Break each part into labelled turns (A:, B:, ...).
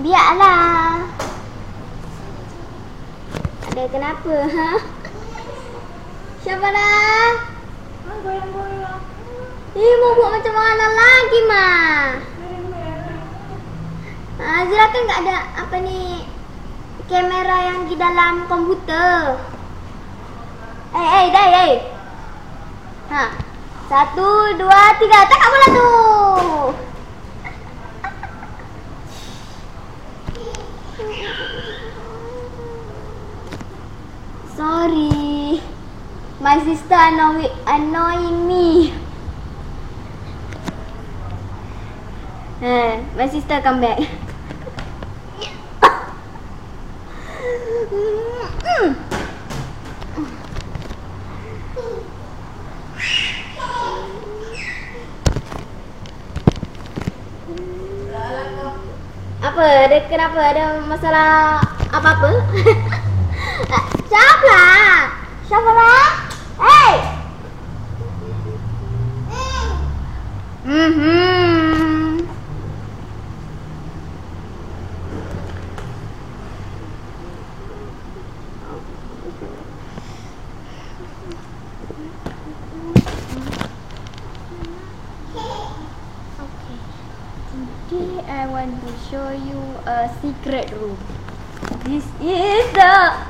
A: Biarlah. Ada kenapa? Ha? Siapa dah?
B: Goyang-goyang.
A: Eh, mau buat macam mana lagi, Ma? Ah, Zira kan tak ada apa ni kamera yang di dalam komputer. Eh, eh, dah, eh. Ha. Satu, dua, tiga. Tak bola tu. Sorry. My sister annoy annoying me. Eh, my sister come back. Apa? Ada kenapa? Ada masalah apa-apa? Siapa? Siapa lah? Hey! Mm-hmm. Today I want to show you a secret room. This is the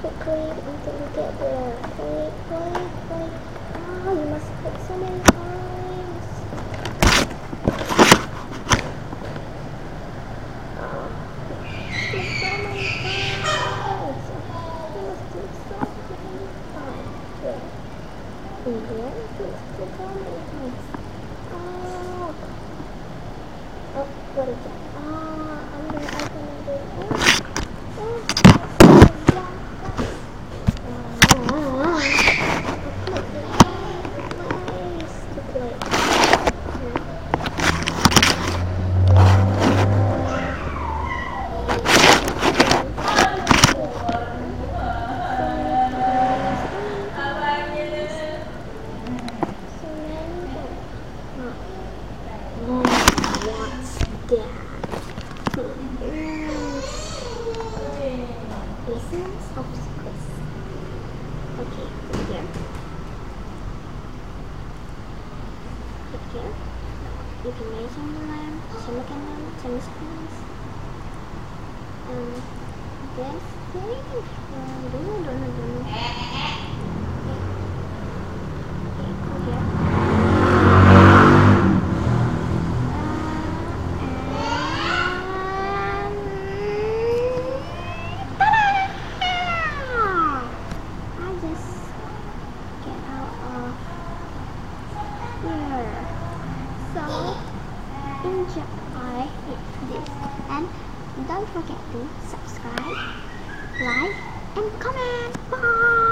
A: Click until you get there. Click, click, click. Ah, you must click so many times. Ah, click so many times. You must click so many times. Then click, click so many times. Oh. Oh, what is that? What's that? Of Squiz. Okay, here. Here. You can measure the lamp, chemical lamp, chemistries. Um, this thing. Uh, don't know, don't know, don't know. Okay, put here. I just get out of here. So enjoy this and don't forget to subscribe, like, and comment. Bye.